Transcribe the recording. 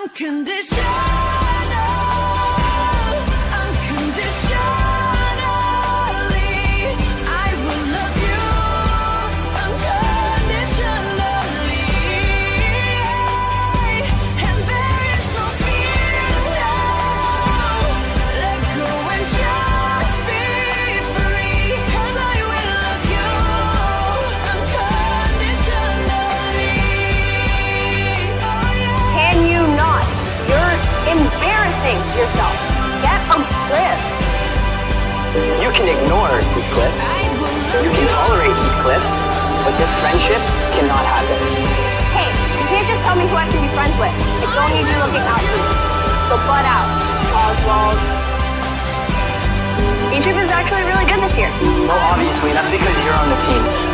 Unconditionally, You can ignore Heathcliff. You can tolerate Heathcliff, but this friendship cannot happen. Hey, you can't just tell me who I can be friends with. I don't need you looking out for me. So butt out, Oswald. Egypt is actually really good this year. Well, obviously, that's because you're on the team.